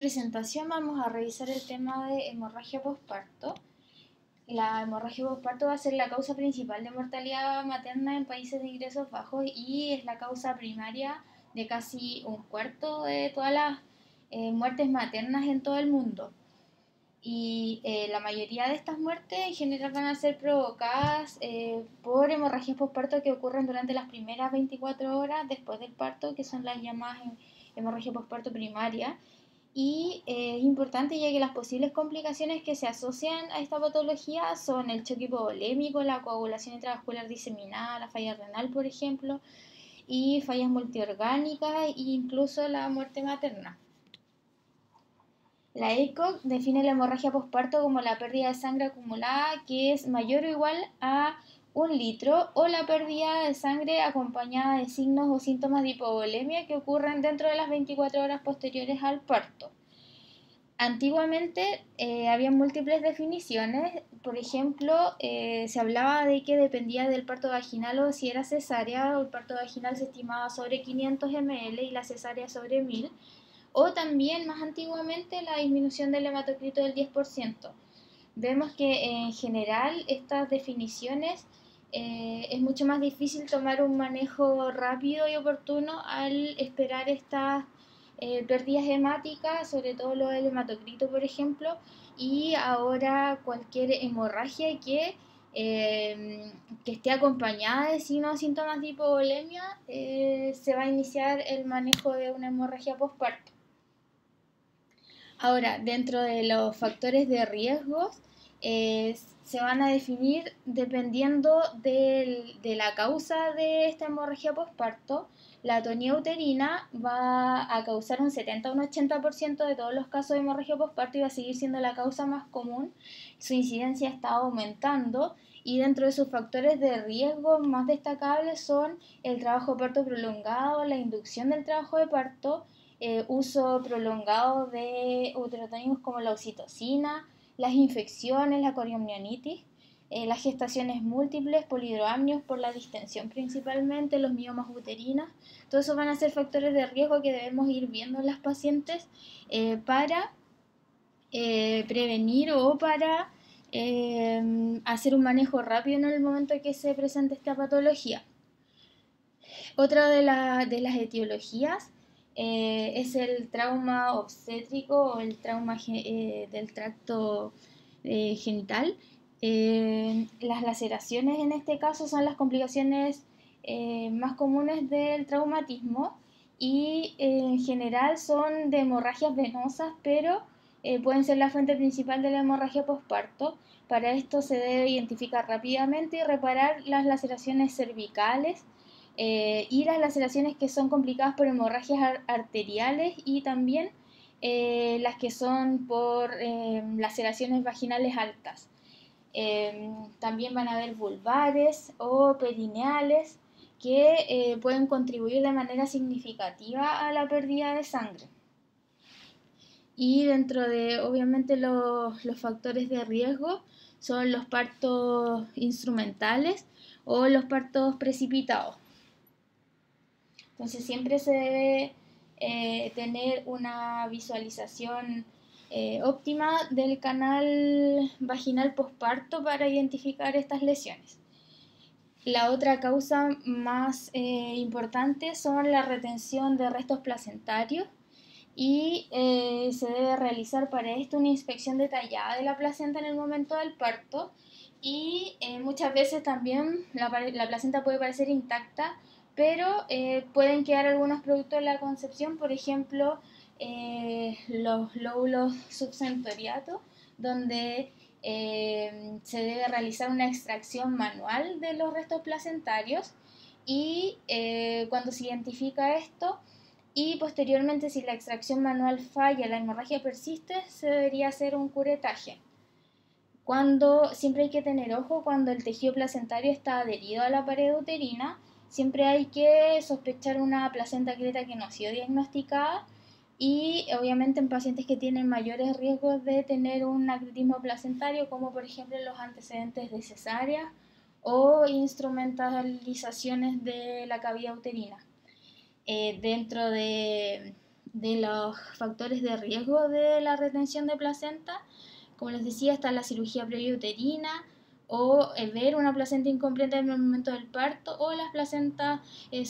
presentación vamos a revisar el tema de hemorragia postparto. La hemorragia postparto va a ser la causa principal de mortalidad materna en países de ingresos bajos y es la causa primaria de casi un cuarto de todas las eh, muertes maternas en todo el mundo. Y eh, la mayoría de estas muertes en general van a ser provocadas eh, por hemorragias postparto que ocurren durante las primeras 24 horas después del parto, que son las llamadas hemorragia postparto primaria y eh, es importante ya que las posibles complicaciones que se asocian a esta patología son el choque hipovolémico, la coagulación intravascular diseminada, la falla renal, por ejemplo, y fallas multiorgánicas e incluso la muerte materna. La ECOG define la hemorragia postparto como la pérdida de sangre acumulada que es mayor o igual a un litro o la pérdida de sangre acompañada de signos o síntomas de hipovolemia que ocurren dentro de las 24 horas posteriores al parto. Antiguamente eh, había múltiples definiciones, por ejemplo, eh, se hablaba de que dependía del parto vaginal o si era cesárea, el parto vaginal se estimaba sobre 500 ml y la cesárea sobre 1000, o también más antiguamente la disminución del hematocrito del 10%. Vemos que en general estas definiciones eh, es mucho más difícil tomar un manejo rápido y oportuno al esperar estas eh, pérdidas hemáticas, sobre todo lo del hematocrito, por ejemplo, y ahora cualquier hemorragia que, eh, que esté acompañada de signos síntomas de hipovolemia, se va a iniciar el manejo de una hemorragia postparto. Ahora, dentro de los factores de riesgos, se van a definir dependiendo de la causa de esta hemorragia postparto. La atonía uterina va a causar un 70 o un 80% de todos los casos de hemorragia postparto y va a seguir siendo la causa más común. Su incidencia está aumentando y dentro de sus factores de riesgo más destacables son el trabajo de parto prolongado, la inducción del trabajo de parto, eh, uso prolongado de uterotónicos como la oxitocina, las infecciones, la coriomionitis, eh, las gestaciones múltiples, polidroamnios por la distensión principalmente, los miomas uterinas. Todo eso van a ser factores de riesgo que debemos ir viendo en las pacientes eh, para eh, prevenir o para hacer un manejo rápido en el momento en que se presente esta patología. Otra de, de las etiologías eh, es el trauma obstétrico o el trauma eh, del tracto eh, genital. las laceraciones en este caso son las complicaciones más comunes del traumatismo y en general son de hemorragias venosas, pero pueden ser la fuente principal de la hemorragia postparto. Para esto se debe identificar rápidamente y reparar las laceraciones cervicales, eh, y las laceraciones que son complicadas por hemorragias arteriales y también eh, las que son por eh, laceraciones vaginales altas. también van a haber vulvares o perineales que pueden contribuir de manera significativa a la pérdida de sangre. Y dentro de, obviamente, los, los factores de riesgo son los partos instrumentales o los partos precipitados. Entonces siempre se debe eh, tener una visualización eh, óptima del canal vaginal posparto para identificar estas lesiones. La otra causa más eh, importante son la retención de restos placentarios y se debe realizar para esto una inspección detallada de la placenta en el momento del parto y muchas veces también la, la placenta puede parecer intacta pero eh, pueden quedar algunos productos de la concepción, por ejemplo, eh, los lóbulos subcentoriatos, donde eh, se debe realizar una extracción manual de los restos placentarios y cuando se identifica esto y posteriormente si la extracción manual falla, la hemorragia persiste, se debería hacer un curetaje. Cuando siempre hay que tener ojo cuando el tejido placentario está adherido a la pared uterina, siempre hay que sospechar una placenta creta que no ha sido diagnosticada y obviamente en pacientes que tienen mayores riesgos de tener un acretismo placentario, como por ejemplo los antecedentes de cesárea o instrumentalizaciones de la cavidad uterina. Eh, dentro de de los factores de riesgo de la retención de placenta, como les decía, está la cirugía uterina o el ver una placenta incompleta en el momento del parto o las placentas eh,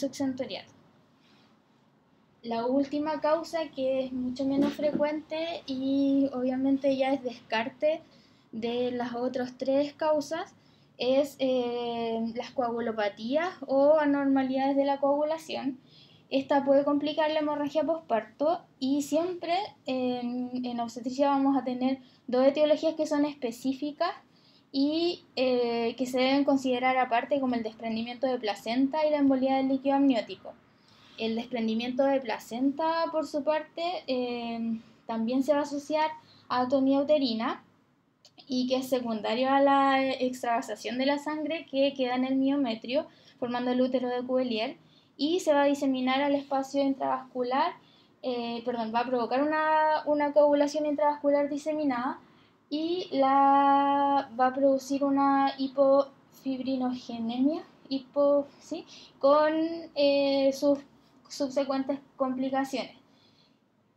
La última causa que es mucho menos frecuente y obviamente ya es descarte de las otras tres causas es eh, las coagulopatías o anormalidades de la coagulación. Esta puede complicar la hemorragia postparto y siempre en, en obstetricia vamos a tener dos etiologías que son específicas y eh, que se deben considerar aparte como el desprendimiento de placenta y la embolía del líquido amniótico. El desprendimiento de placenta, por su parte, eh, también se va a asociar a atonía uterina y que es secundario a la extravasación de la sangre que queda en el miometrio, formando el útero de Cuvelier, y se va a diseminar al espacio intravascular, eh, perdón, va a provocar una, una coagulación intravascular diseminada y la va a producir una hipofibrinogenemia, hipo, con eh, sus subsecuentes complicaciones.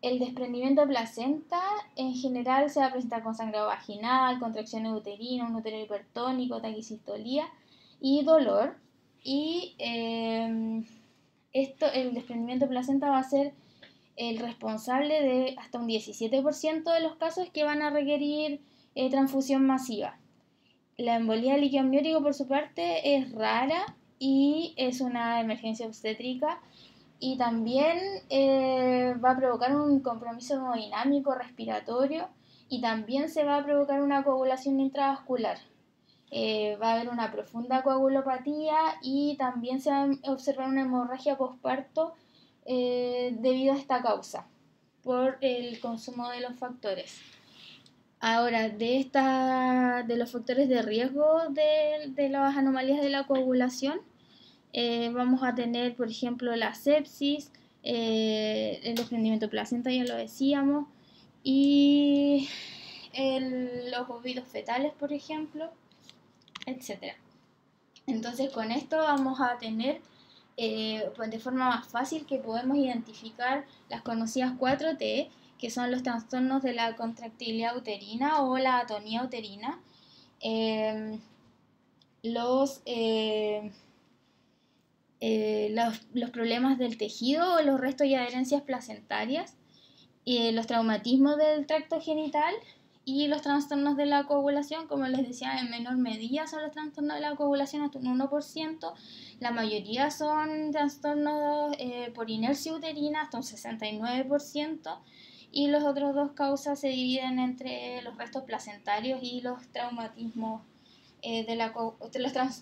El desprendimiento de placenta en general se va a presentar con sangrado vaginal, contracción uterina, un útero hipertónico, taquicistolía y dolor. Y em, esto, el desprendimiento de placenta va a ser el responsable de hasta un 17% de los casos que van a requerir eh, transfusión masiva. La embolía líquido amniótico, por su parte, es rara y es una emergencia obstétrica y también eh, va a provocar un compromiso hemodinámico respiratorio y también se va a provocar una coagulación intravascular. Eh, va a haber una profunda coagulopatía y también se va a observar una hemorragia postparto debido a esta causa por el consumo de los factores. Ahora, de, esta, de los factores de riesgo de, las anomalías de la coagulación, eh, vamos a tener, por ejemplo, la sepsis, eh, el desprendimiento de placenta, ya lo decíamos, y los ovidos fetales, por ejemplo, etc. Entonces, con esto vamos a tener eh, pues, de forma más fácil que podemos identificar las conocidas 4T, que son los trastornos de la contractilidad uterina o la atonía uterina, em, eh, eh, los, los, problemas del tejido o los restos y adherencias placentarias, los traumatismos del tracto genital y los trastornos de la coagulación, como les decía, en menor medida son los trastornos de la coagulación, hasta un 1%. La mayoría son trastornos eh, por inercia uterina, hasta un 69% y los otros dos causas se dividen entre los restos placentarios y los traumatismos eh, de la,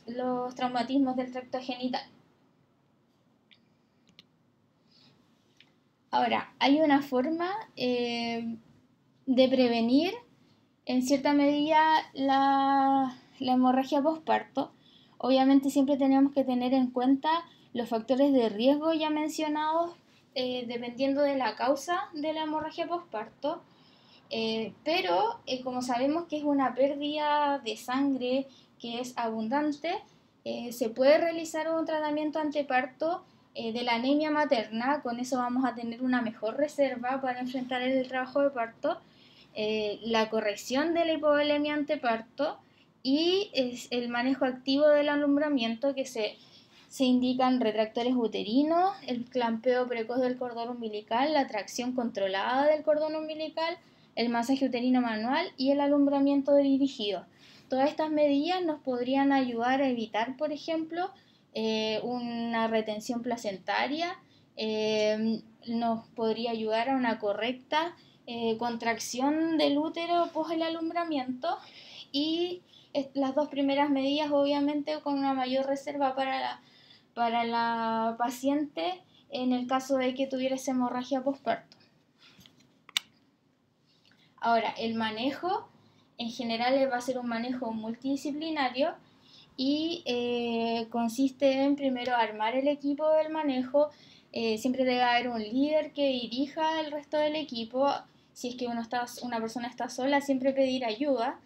los, traumatismos del tracto genital. Ahora, hay una forma eh, de prevenir en cierta medida la, la hemorragia postparto. Obviamente siempre tenemos que tener en cuenta los factores de riesgo ya mencionados eh, dependiendo de la causa de la hemorragia postparto, eh, pero eh, como sabemos que es una pérdida de sangre que es abundante, se puede realizar un tratamiento anteparto de la anemia materna, con eso vamos a tener una mejor reserva para enfrentar el trabajo de parto, la corrección de la hipovolemia anteparto y el manejo activo del alumbramiento que se se indican retractores uterinos, el clampeo precoz del cordón umbilical, la tracción controlada del cordón umbilical, el masaje uterino manual y el alumbramiento dirigido. Todas estas medidas nos podrían ayudar a evitar, por ejemplo, eh, una retención placentaria, eh, nos podría ayudar a una correcta eh, contracción del útero post el alumbramiento y las dos primeras medidas obviamente con una mayor reserva para la para la paciente en el caso de que tuviera hemorragia postparto. Ahora, el manejo en general va a ser un manejo multidisciplinario y eh, consiste en primero armar el equipo del manejo, eh, siempre debe haber un líder que dirija el resto del equipo, si es que uno está, una persona está sola, siempre pedir ayuda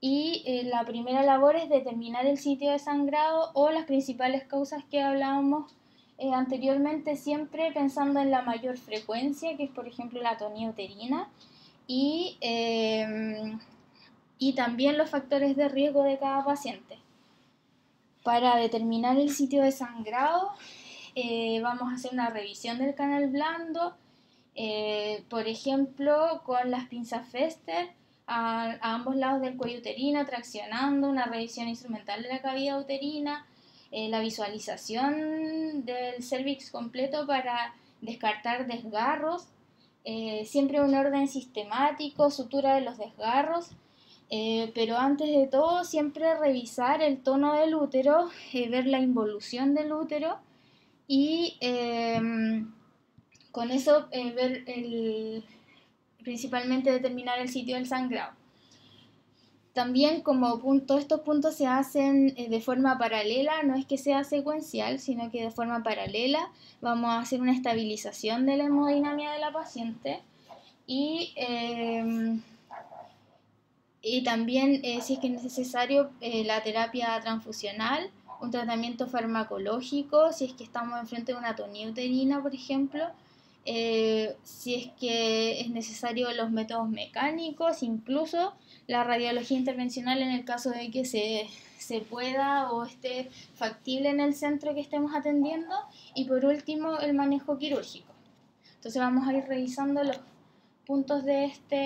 y eh, la primera labor es determinar el sitio de sangrado o las principales causas que hablábamos eh, anteriormente, siempre pensando en la mayor frecuencia, que es por ejemplo la tonía uterina, y, em, y también los factores de riesgo de cada paciente. Para determinar el sitio de sangrado, eh, vamos a hacer una revisión del canal blando, eh, por ejemplo, con las pinzas Fester a, ambos lados del cuello uterino, traccionando, una revisión instrumental de la cavidad uterina, eh, la visualización del cervix completo para descartar desgarros, siempre un orden sistemático, sutura de los desgarros, pero antes de todo siempre revisar el tono del útero, ver la involución del útero, y em, con eso eh, ver el, principalmente determinar el sitio del sangrado. También como punto, estos puntos se hacen eh, de forma paralela, no es que sea secuencial, sino que de forma paralela vamos a hacer una estabilización de la hemodinamia de la paciente y, em, y también eh, si es que es necesario la terapia transfusional un tratamiento farmacológico, si es que estamos enfrente de una atonía uterina, por ejemplo, eh, si es que es necesario los métodos mecánicos, incluso la radiología intervencional en el caso de que se, se pueda o esté factible en el centro que estemos atendiendo, y por último el manejo quirúrgico. Entonces vamos a ir revisando los puntos de este,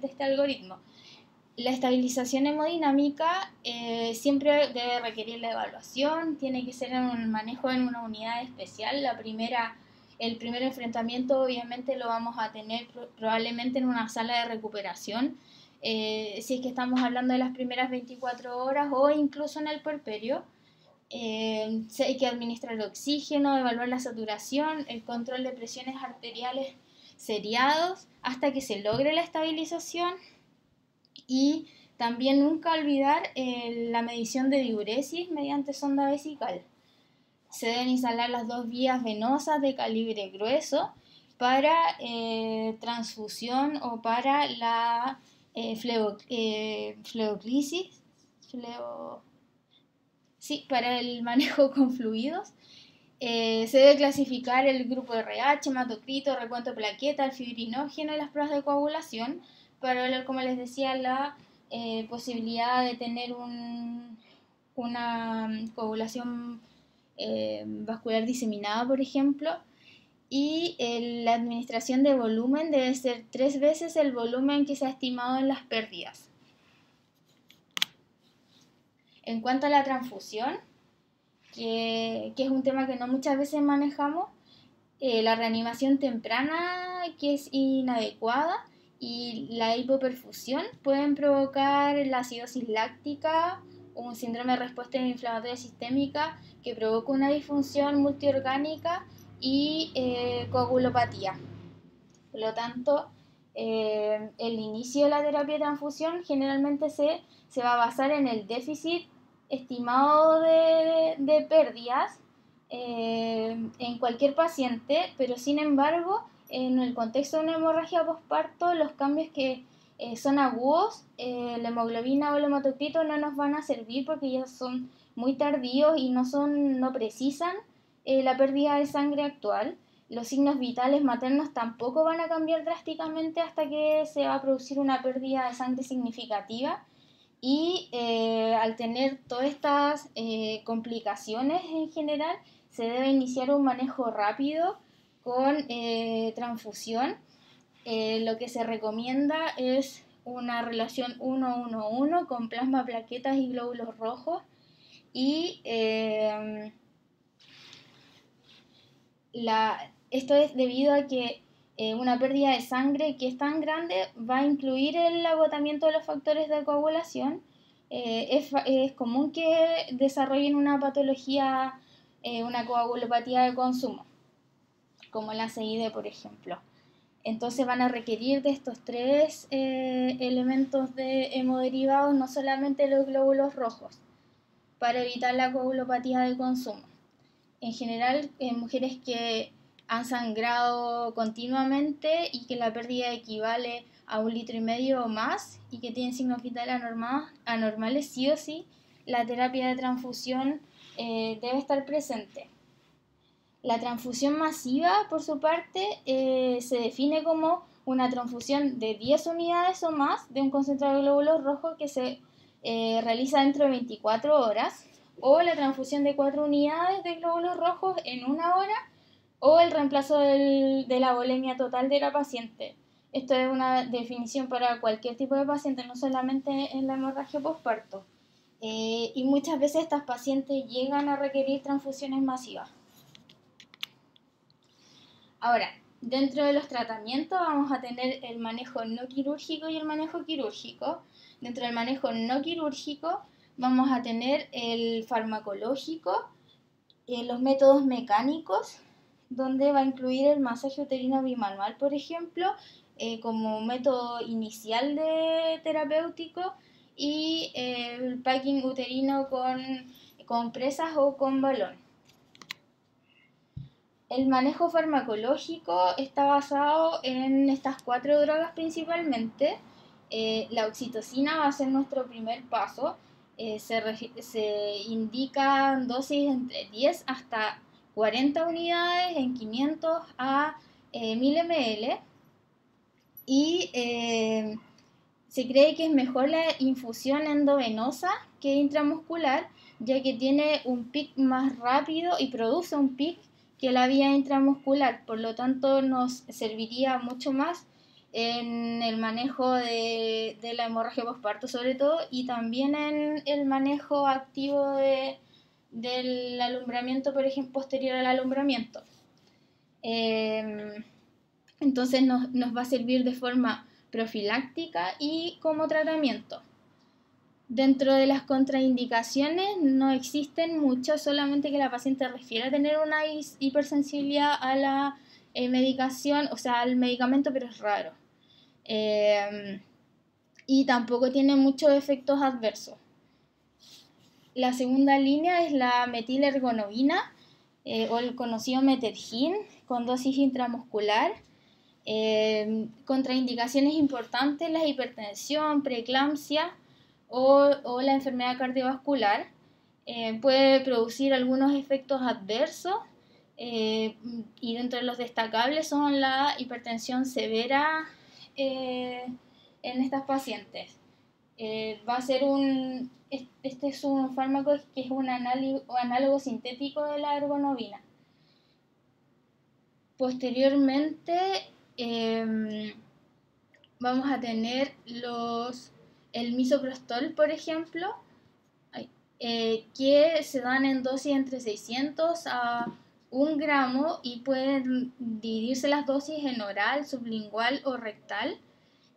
de este algoritmo. La estabilización hemodinámica eh, siempre debe requerir la evaluación, tiene que ser un manejo en una unidad especial. La primera, el primer enfrentamiento obviamente lo vamos a tener probablemente en una sala de recuperación, eh, si es que estamos hablando de las primeras 24 horas o incluso en el puerperio. Eh, hay que administrar oxígeno, evaluar la saturación, el control de presiones arteriales seriados hasta que se logre la estabilización y también nunca olvidar eh, la medición de diuresis mediante sonda vesical. Se deben instalar las dos vías venosas de calibre grueso para eh, transfusión o para la eh, fleoclisis, sí, para el manejo con fluidos. se debe clasificar el grupo RH, hematocrito, recuento plaqueta, el fibrinógeno y las pruebas de coagulación para como les decía, la eh, posibilidad de tener un, una coagulación eh, vascular diseminada, por ejemplo, y la administración de volumen debe ser tres veces el volumen que se ha estimado en las pérdidas. En cuanto a la transfusión, que, es un tema que no muchas veces manejamos, eh, la reanimación temprana que es inadecuada y la hipoperfusión pueden provocar la acidosis láctica, un síndrome de respuesta inflamatoria sistémica que provoca una disfunción multiorgánica y eh, coagulopatía. Por lo tanto, eh, el inicio de la terapia de transfusión generalmente se, se va a basar en el déficit estimado de, pérdidas eh, en cualquier paciente, pero sin embargo en el contexto de una hemorragia postparto, los cambios que eh, son agudos, eh, la hemoglobina o el hematocrito no nos van a servir porque ya son muy tardíos y no, son, no precisan eh, la pérdida de sangre actual. Los signos vitales maternos tampoco van a cambiar drásticamente hasta que se va a producir una pérdida de sangre significativa. Y al tener todas estas complicaciones en general, se debe iniciar un manejo rápido con transfusión, eh, lo que se recomienda es una relación 1-1-1 con plasma, plaquetas y glóbulos rojos. Y em, esto es debido a que eh, una pérdida de sangre que es tan grande va a incluir el agotamiento de los factores de coagulación. es, es, común que desarrollen una patología, una coagulopatía de consumo como la CID, por ejemplo. Entonces van a requerir de estos tres eh, elementos de hemoderivados, no solamente los glóbulos rojos, para evitar la coagulopatía de consumo. En general, en mujeres que han sangrado continuamente y que la pérdida equivale a un litro y medio o más y que tienen signos vitales anormales, sí o sí, la terapia de transfusión eh, debe estar presente. La transfusión masiva, por su parte, eh, se define como una transfusión de 10 unidades o más de un concentrado de glóbulos rojos que se eh, realiza dentro de 24 horas, o la transfusión de 4 unidades de glóbulos rojos en una hora, o el reemplazo de la volemia total de la paciente. Esto es una definición para cualquier tipo de paciente, no solamente en la hemorragia postparto. Eh, y muchas veces estas pacientes llegan a requerir transfusiones masivas. Ahora, dentro de los tratamientos vamos a tener el manejo no quirúrgico y el manejo quirúrgico. Dentro del manejo no quirúrgico vamos a tener el farmacológico, eh, los métodos mecánicos, donde va a incluir el masaje uterino bimanual, por ejemplo, eh, como método inicial de terapéutico y eh, el packing uterino con compresas o con balón. El manejo farmacológico está basado en estas cuatro drogas principalmente. Eh, la oxitocina va a ser nuestro primer paso. Eh, se, se indican dosis entre 10 hasta 40 unidades en 500 a 1000 ml. Y se cree que es mejor la infusión endovenosa que intramuscular, ya que tiene un pic más rápido y produce un pic que la vía intramuscular. Por lo tanto, nos serviría mucho más en el manejo de, la hemorragia postparto sobre todo y también en el manejo activo del alumbramiento, por ejemplo, posterior al alumbramiento. Em, entonces nos, nos va a servir de forma profiláctica y como tratamiento. Dentro de las contraindicaciones no existen muchas, solamente que la paciente refiere a tener una hipersensibilidad a la eh, medicación, o sea, al medicamento, pero es raro. Em, y tampoco tiene muchos efectos adversos. La segunda línea es la metilergonovina eh, o el conocido metergin con dosis intramuscular eh, contraindicaciones importantes, la hipertensión, preeclampsia o, la enfermedad cardiovascular. Eh, puede producir algunos efectos adversos eh, y dentro de los destacables son la hipertensión severa en estas pacientes. va a ser un, este es un fármaco que es un análogo sintético de la ergonovina. Posteriormente, Em, vamos a tener los el misoprostol, por ejemplo, eh, que se dan en dosis entre 600 a 1 gramo y pueden dividirse las dosis en oral, sublingual o rectal.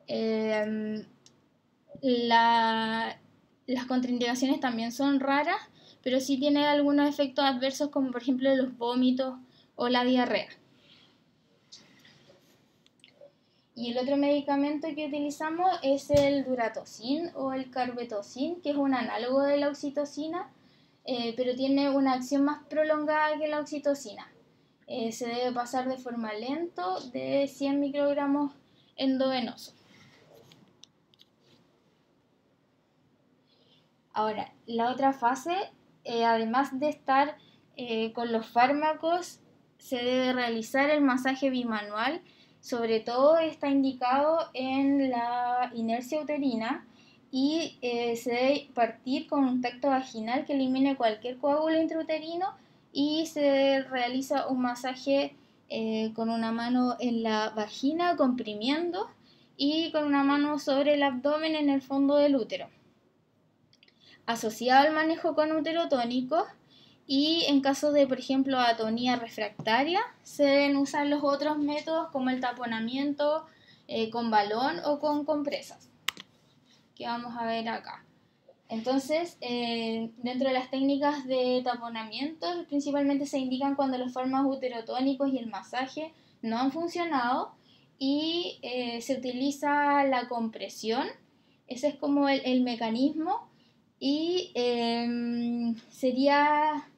Em, las contraindicaciones también son raras, pero sí tiene algunos efectos adversos como por ejemplo los vómitos o la diarrea. Y el otro medicamento que utilizamos es el duratocin o el carbetocin, que es un análogo de la oxitocina, eh, pero tiene una acción más prolongada que la oxitocina. Eh, se debe pasar de forma lento de 100 microgramos endovenoso. Ahora, la otra fase, eh, además de estar con los fármacos, se debe realizar el masaje bimanual sobre todo está indicado en la inercia uterina y eh, se debe partir con un tacto vaginal que elimine cualquier coágulo intrauterino y se realiza un masaje eh, con una mano en la vagina comprimiendo y con una mano sobre el abdomen en el fondo del útero. Asociado al manejo con útero tónico, y en caso de, por ejemplo, atonía refractaria, se deben usar los otros métodos como el taponamiento eh, con balón o con compresas, que vamos a ver acá. Entonces, eh, dentro de las técnicas de taponamiento, principalmente se indican cuando los fármacos uterotónicos y el masaje no han funcionado y eh, se utiliza la compresión. Ese es como el, el mecanismo y em, sería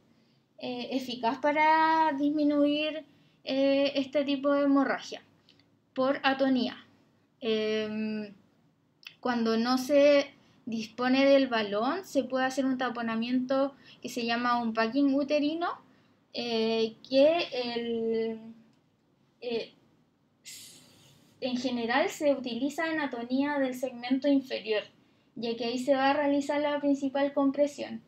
eh, eficaz para disminuir eh, este tipo de hemorragia por atonía. Em, cuando no se dispone del balón, se puede hacer un taponamiento que se llama un packing uterino eh, que el, en general se utiliza anatomía del segmento inferior, ya que ahí se va a realizar la principal compresión.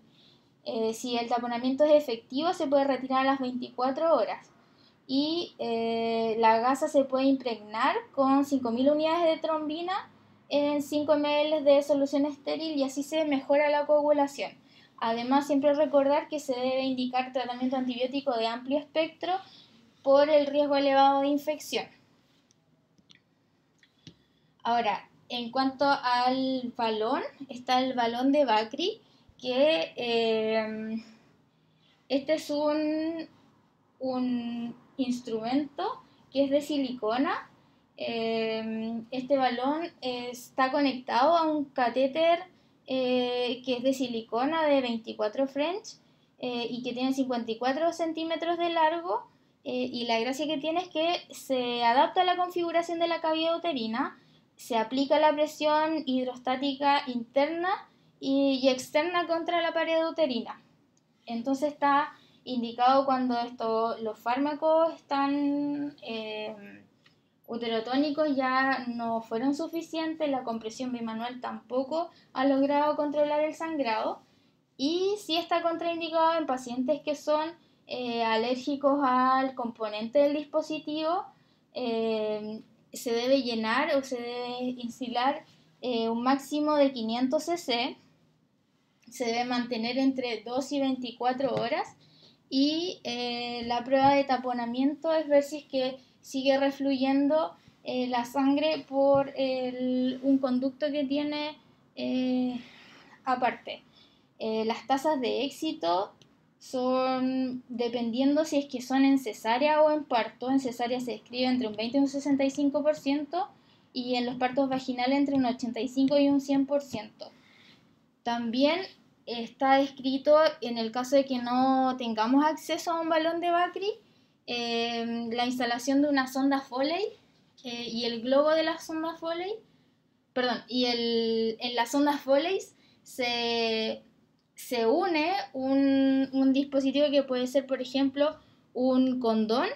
Eh, si el taponamiento es efectivo, se puede retirar a las 24 horas y la gasa se puede impregnar con 5.000 unidades de trombina en 5 ml de solución estéril y así se mejora la coagulación. Además, siempre recordar que se debe indicar tratamiento antibiótico de amplio espectro por el riesgo elevado de infección. Ahora, en cuanto al balón, está el balón de Bacri, que eh, este es un, un instrumento que es de silicona. Eh, este balón está conectado a un catéter eh, que es de silicona de 24 French eh, y que tiene 54 centímetros de largo. Eh, y la gracia que tiene es que se adapta a la configuración de la cavidad uterina, se aplica la presión hidrostática interna y, externa contra la pared uterina. Entonces está indicado cuando esto, los fármacos están uterotónicos ya no fueron suficientes, la compresión bimanual tampoco ha logrado controlar el sangrado y sí está contraindicado en pacientes que son eh, alérgicos al componente del dispositivo, eh, se debe llenar o se debe instilar eh, un máximo de 500 cc, se debe mantener entre 2 y 24 horas y la prueba de taponamiento es ver si es que sigue refluyendo eh, la sangre por un conducto que tiene eh, aparte. Eh, las tasas de éxito son dependiendo si es que son en cesárea o en parto. En cesárea se escribe entre un 20 y un 65% y en los partos vaginales entre un 85 y un 100%. También está escrito en el caso de que no tengamos acceso a un balón de Bacri, Em, la instalación de una sonda Foley eh, y el globo de la sonda Foley, perdón, y el, en la sonda Foley se, se une un, un, dispositivo que puede ser, por ejemplo, un condón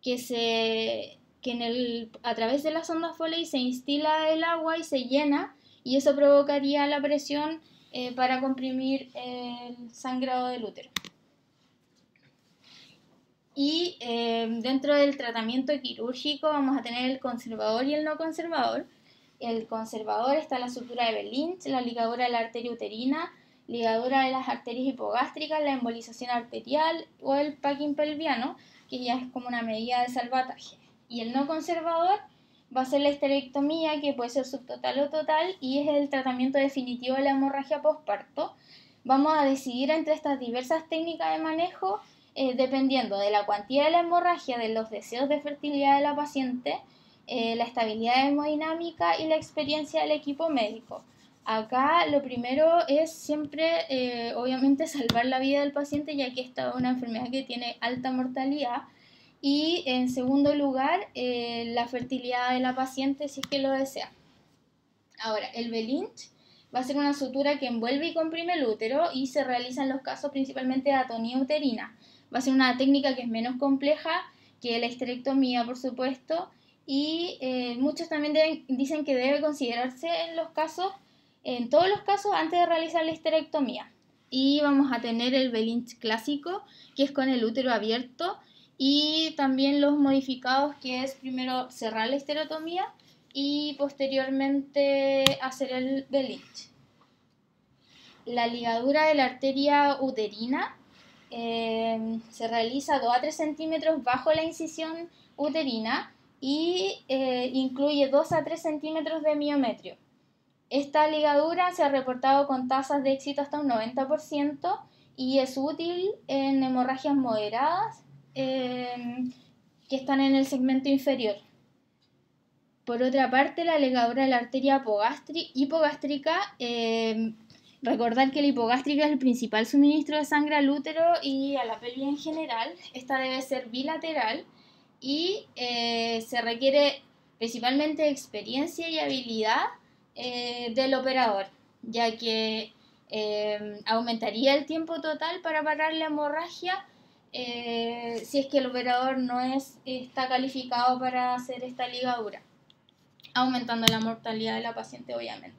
que se que en el, a través de la sonda Foley se instila el agua y se llena y eso provocaría la presión eh, para comprimir el sangrado del útero. Y em, dentro del tratamiento quirúrgico vamos a tener el conservador y el no conservador. El conservador está la sutura de Berlin, la ligadura de la arteria uterina, ligadura de las arterias hipogástricas, la embolización arterial o el packing pelviano, que ya es como una medida de salvataje. Y el no conservador va a ser la esterectomía, que puede ser subtotal o total, y es el tratamiento definitivo de la hemorragia postparto. Vamos a decidir entre estas diversas técnicas de manejo eh, dependiendo de la cuantía de la hemorragia, de los deseos de fertilidad de la paciente, eh, la estabilidad hemodinámica y la experiencia del equipo médico. Acá lo primero es siempre, eh, obviamente, salvar la vida del paciente, ya que esta es una enfermedad que tiene alta mortalidad. Y en segundo lugar, la fertilidad de la paciente si es que lo desea. Ahora, el Belinch va a ser una sutura que envuelve y comprime el útero y se realiza en los casos principalmente de atonía uterina va a ser una técnica que es menos compleja que la histerectomía, por supuesto, y eh, muchos también dicen que debe considerarse en los casos, en todos los casos, antes de realizar la histerectomía. Y vamos a tener el Belinch clásico, que es con el útero abierto, y también los modificados, que es primero cerrar la histerectomía y posteriormente hacer el Belinch. La ligadura de la arteria uterina Em, se realiza 2 a 3 centímetros bajo la incisión uterina y eh, incluye 2 a 3 centímetros de miometrio. Esta ligadura se ha reportado con tasas de éxito hasta un 90% y es útil en hemorragias moderadas em, que están en el segmento inferior. Por otra parte, la ligadura de la arteria hipogástrica eh, Recordar que la hipogástrica es el principal suministro de sangre al útero y a la pelvis en general. Esta debe ser bilateral y eh, se requiere principalmente experiencia y habilidad eh, del operador, ya que eh, aumentaría el tiempo total para parar la hemorragia eh, si es que el operador no es, está calificado para hacer esta ligadura, aumentando la mortalidad de la paciente obviamente.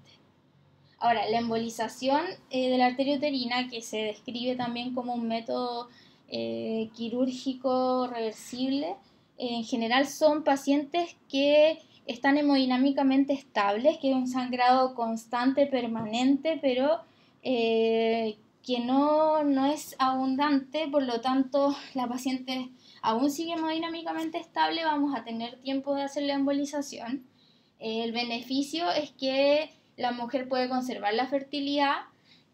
Ahora, la embolización eh, de la arteria uterina, que se describe también como un método eh, quirúrgico reversible, en general son pacientes que están hemodinámicamente estables, que es un sangrado constante, permanente, pero eh, que no, no, es abundante, por lo tanto la paciente aún sigue hemodinámicamente estable, vamos a tener tiempo de hacer la embolización. el beneficio es que la mujer puede conservar la fertilidad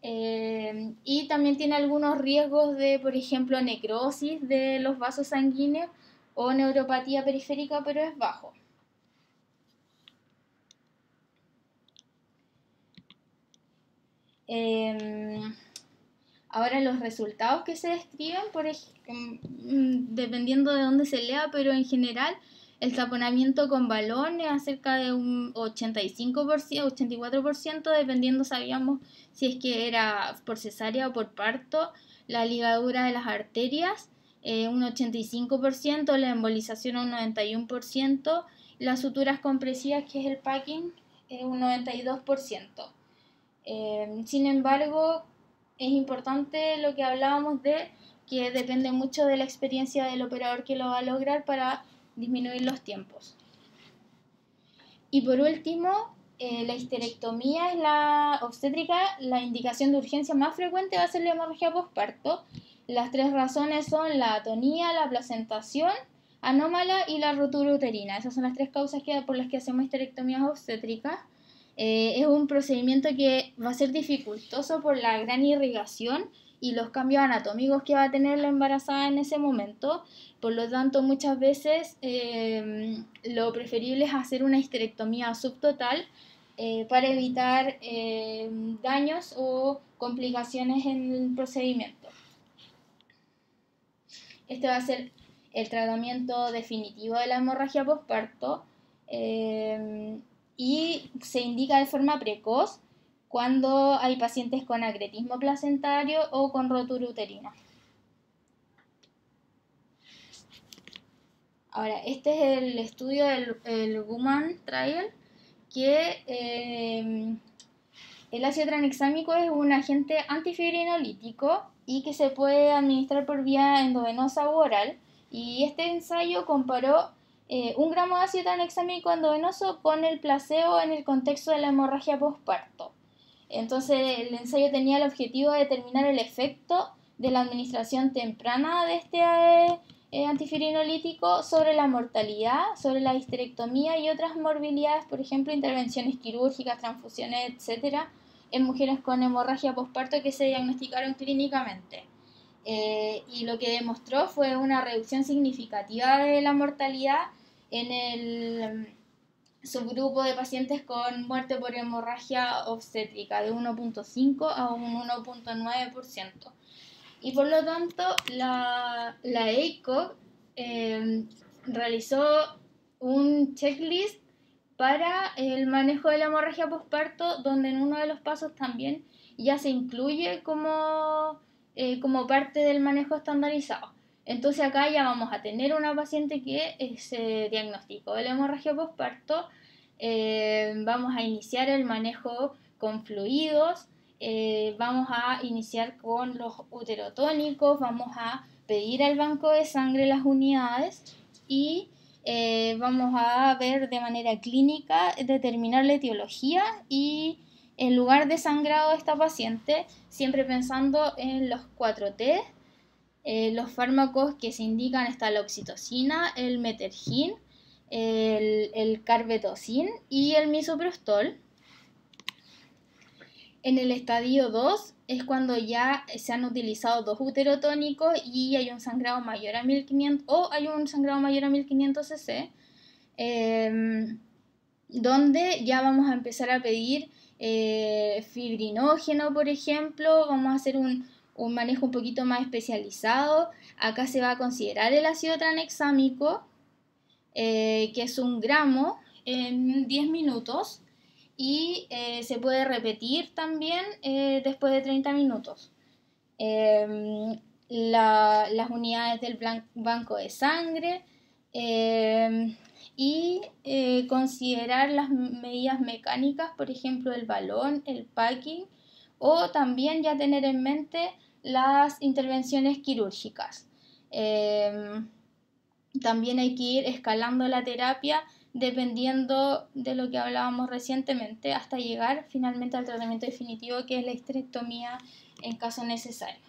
eh, y también tiene algunos riesgos de, por ejemplo, necrosis de los vasos sanguíneos o neuropatía periférica, pero es bajo. Em, ahora los resultados que se describen, mm, dependiendo de dónde se lea, pero en general el taponamiento con balón es acerca de un 85%, 84%, dependiendo, sabíamos si es que era por cesárea o por parto, la ligadura de las arterias, eh, un 85%, la embolización un 91%, las suturas compresivas, que es el packing, un 92%. Eh, sin embargo, es importante lo que hablábamos de que depende mucho de la experiencia del operador que lo va a lograr para disminuir los tiempos. Y por último, eh, la histerectomía es la obstétrica, la indicación de urgencia más frecuente va a ser la hemorragia postparto. Las tres razones son la atonía, la placentación anómala y la rotura uterina. Esas son las tres causas que, por las que hacemos histerectomías obstétricas. Eh, es un procedimiento que va a ser dificultoso por la gran irrigación y los cambios anatómicos que va a tener la embarazada en ese momento. Por lo tanto, muchas veces eh, lo preferible es hacer una histerectomía subtotal eh, para evitar daños o complicaciones en el procedimiento. Este va a ser el tratamiento definitivo de la hemorragia postparto y se indica de forma precoz cuando hay pacientes con agretismo placentario o con rotura uterina. Ahora, este es el estudio del Woman Trial, que eh, el ácido tranexámico es un agente antifibrinolítico y que se puede administrar por vía endovenosa u oral. Y este ensayo comparó eh, un gramo de ácido tranexámico endovenoso con el placebo en el contexto de la hemorragia postparto. Entonces el ensayo tenía el objetivo de determinar el efecto de la administración temprana de este eh, eh, antifirinolítico sobre la mortalidad, sobre la histerectomía y otras morbilidades, por ejemplo, intervenciones quirúrgicas, transfusiones, etcétera, en mujeres con hemorragia postparto que se diagnosticaron clínicamente. y lo que demostró fue una reducción significativa de la mortalidad en el subgrupo de pacientes con muerte por hemorragia obstétrica de 1.5 a un 1.9%. Y por lo tanto, la, la EICO em, realizó un checklist para el manejo de la hemorragia postparto, donde en uno de los pasos también ya se incluye como, eh, como parte del manejo estandarizado. Entonces acá ya vamos a tener una paciente que eh, se diagnosticó de la hemorragia postparto, eh, vamos a iniciar el manejo con fluidos, eh, vamos a iniciar con los uterotónicos, vamos a pedir al banco de sangre las unidades y vamos a ver de manera clínica, determinar la etiología y el lugar de sangrado de esta paciente, siempre pensando en los 4T eh, los fármacos que se indican están la oxitocina, el metergin, el, el carbetocin y el misoprostol. En el estadio 2 es cuando ya se han utilizado dos uterotónicos y hay un sangrado mayor a 1500 o hay un sangrado mayor a 1500 cc, em, donde ya vamos a empezar a pedir eh, fibrinógeno, por ejemplo, vamos a hacer un, un manejo un poquito más especializado. Acá se va a considerar el ácido tranexámico, eh, que es un gramo en 10 minutos y eh, se puede repetir también eh, después de 30 minutos. Em, las unidades del banco de sangre em, y considerar las medidas mecánicas, por ejemplo, el balón, el packing, o también ya tener en mente las intervenciones quirúrgicas. Em, también hay que ir escalando la terapia dependiendo de lo que hablábamos recientemente hasta llegar finalmente al tratamiento definitivo que es la histerectomía en caso necesario.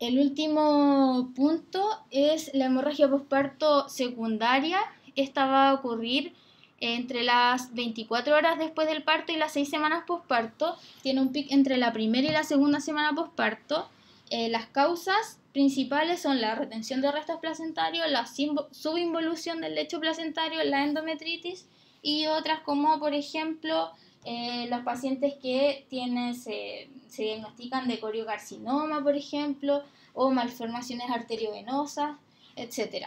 El último punto es la hemorragia postparto secundaria. Esta va a ocurrir entre las 24 horas después del parto y las 6 semanas postparto. Tiene un pic entre la primera y la segunda semana postparto. Eh, las causas principales son la retención de restos placentarios, la subinvolución del lecho placentario, la endometritis y otras como por ejemplo eh, los pacientes que tienen, se, diagnostican de coriocarcinoma, por ejemplo, o malformaciones arteriovenosas, etc.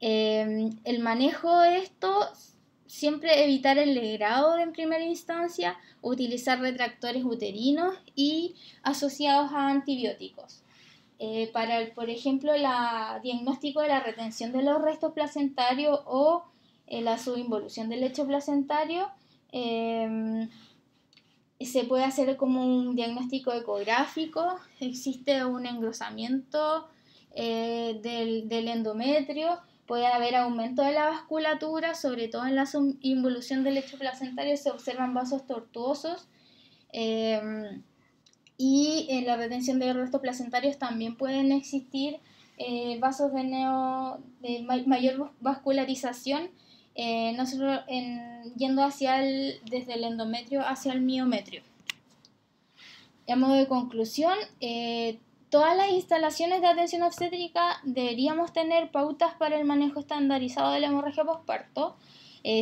Em, el manejo de esto, siempre evitar el legrado en primera instancia, utilizar retractores uterinos y asociados a antibióticos. Eh, para, por ejemplo, el diagnóstico de la retención de los restos placentarios o eh, la subinvolución del lecho placentario, em, se puede hacer como un diagnóstico ecográfico, existe un engrosamiento eh, del, del, endometrio, puede haber aumento de la vasculatura, sobre todo en la subinvolución del lecho placentario se observan vasos tortuosos. Em, y en la retención de restos placentarios también pueden existir eh, vasos de, neo, de mayor vascularización, eh, yendo hacia el, desde el endometrio hacia el miometrio. A modo de conclusión, eh, todas las instalaciones de atención obstétrica deberíamos tener pautas para el manejo estandarizado de la hemorragia postparto,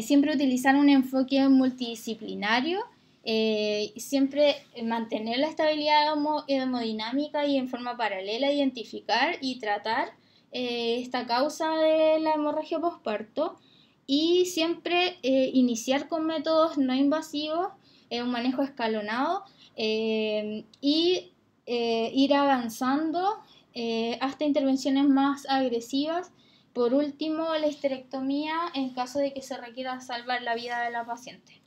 siempre utilizar un enfoque multidisciplinario eh, siempre mantener la estabilidad hemodinámica y en forma paralela identificar y tratar eh, esta causa de la hemorragia postparto y siempre eh, iniciar con métodos no invasivos, un manejo escalonado y ir avanzando hasta intervenciones más agresivas. Por último, la histerectomía en caso de que se requiera salvar la vida de la paciente.